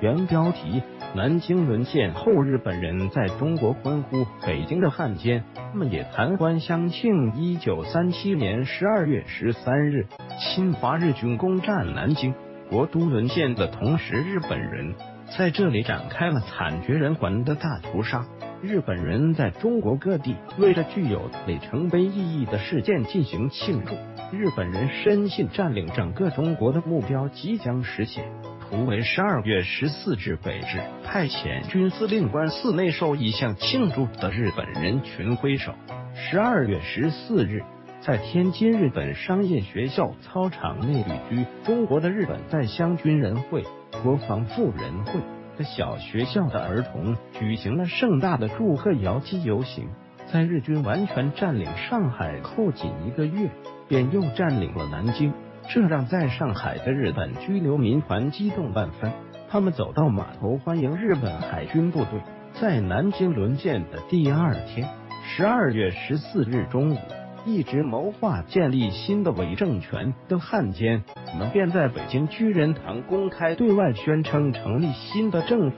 原标题：南京沦陷后，日本人在中国欢呼北京的汉奸。他们也谈欢相庆。一九三七年十二月十三日，侵华日军攻占南京，国都沦陷的同时，日本人在这里展开了惨绝人寰的大屠杀。日本人在中国各地为了具有里程碑意义的事件进行庆祝。日本人深信占领整个中国的目标即将实现。图为十二月十四日北至派遣军司令官寺内寿一向庆祝的日本人群挥手。十二月十四日，在天津日本商业学校操场内旅居中国的日本在乡军人会、国防妇人会。的小学校的儿童举行了盛大的祝贺摇旗游行。在日军完全占领上海后，仅一个月便又占领了南京，这让在上海的日本居留民团激动万分。他们走到码头欢迎日本海军部队。在南京沦陷的第二天，十二月十四日中午。一直谋划建立新的伪政权的汉奸们，便在北京居仁堂公开对外宣称成立新的政府，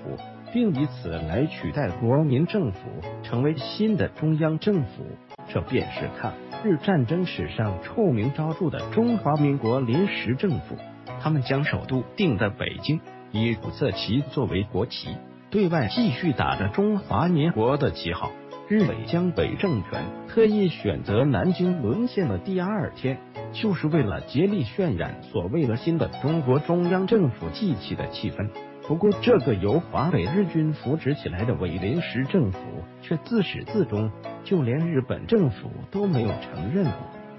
并以此来取代国民政府，成为新的中央政府。这便是抗日战争史上臭名昭著的中华民国临时政府。他们将首都定在北京，以五色旗作为国旗，对外继续打着中华民国的旗号。日伪江北政权特意选择南京沦陷的第二天，就是为了竭力渲染所谓的新的中国中央政府记起的气氛。不过，这个由华北日军扶植起来的伪临时政府，却自始至终就连日本政府都没有承认过。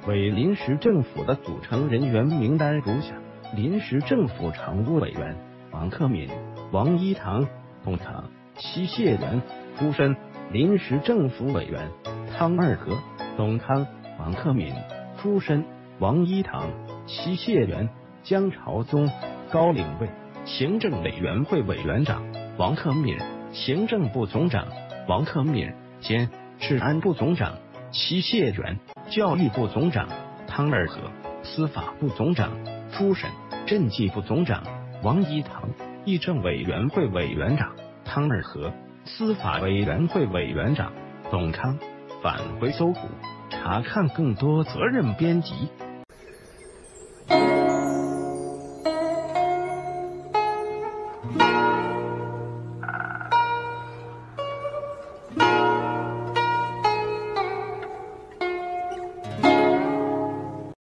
伪临时政府的组成人员名单如下：临时政府常务委员王克敏、王一堂、董堂、戚谢元出身。临时政府委员汤二和、董康、王克敏出身；王一堂、戚谢元、江朝宗、高领卫；行政委员会委员长王克敏；行政部总长王克敏兼治安部总长齐谢元；教育部总长汤二和；司法部总长朱审；政绩部总长王一堂；议政委员会委员长汤二和。司法委员会委员长董康返回搜狐，查看更多责任编辑。